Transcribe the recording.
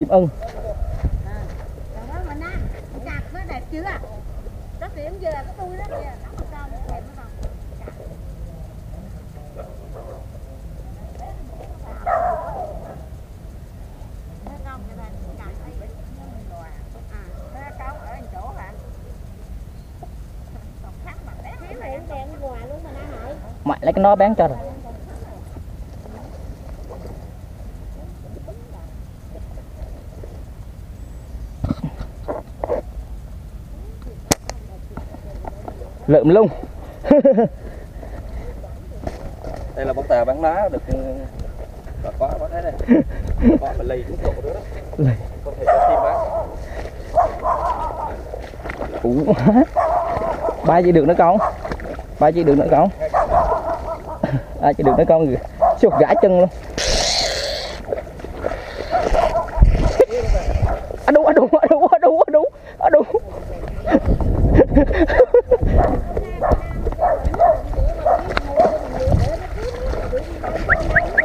chim ưng mẹ lấy cái nó bán cho rồi. Lượm lung đây là bóng tà bán lá được ừ, và có có thế này có phải lì cũng nữa đó. Lì. có thể cho chim bán. Quá ba chỉ được nữa con. Ba chỉ được nữa con. Ba chỉ được nữa con. Sụt gãi chân luôn. À đúng à đúng à đúng à đúng à đúng à đúng Thank you.